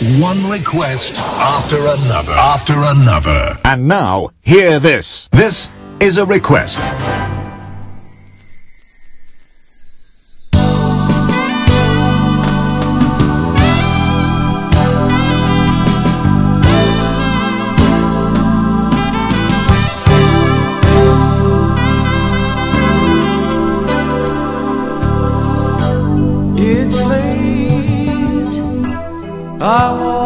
One request after another, after another. And now, hear this. This is a request. I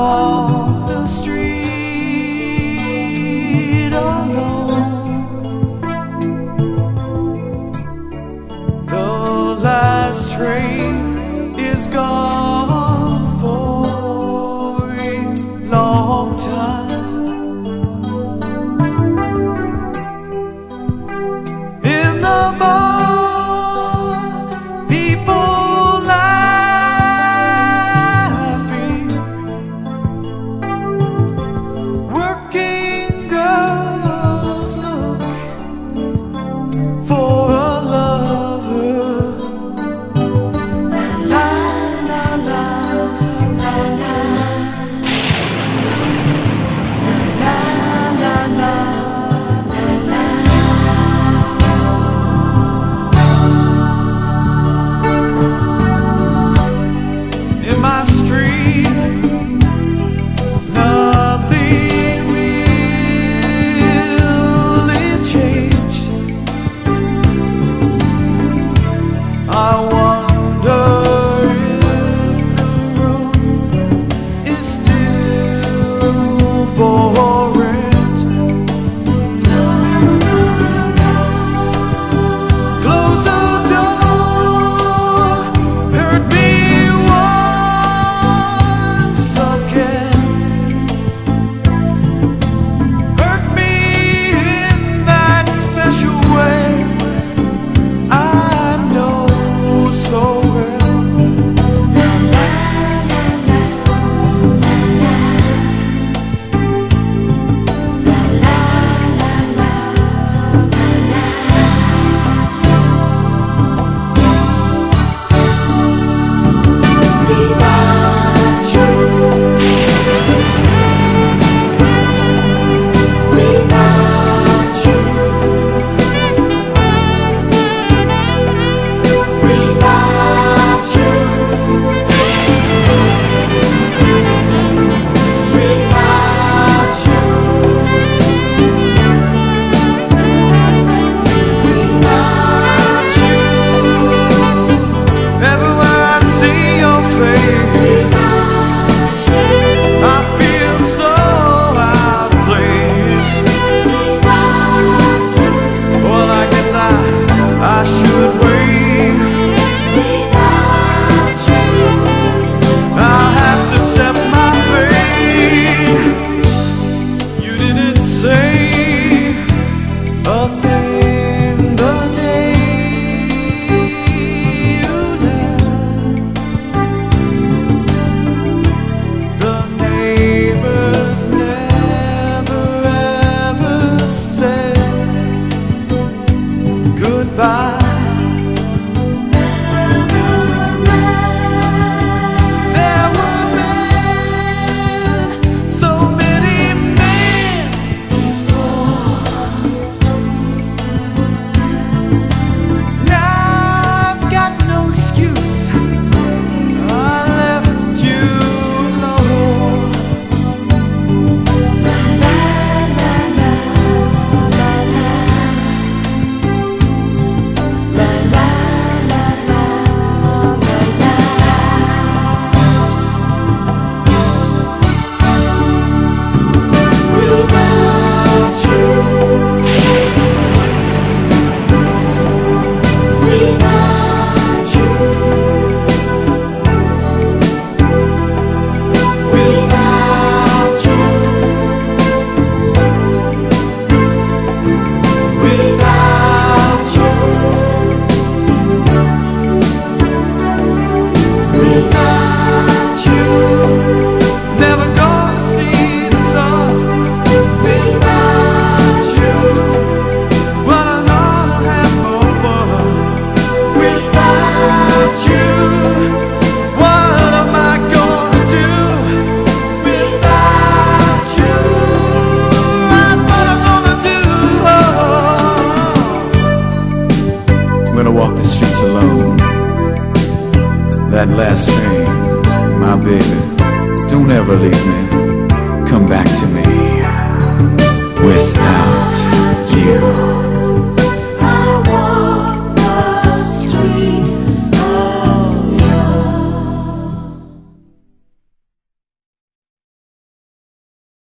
that last train, my baby, don't ever leave me. Come back to me.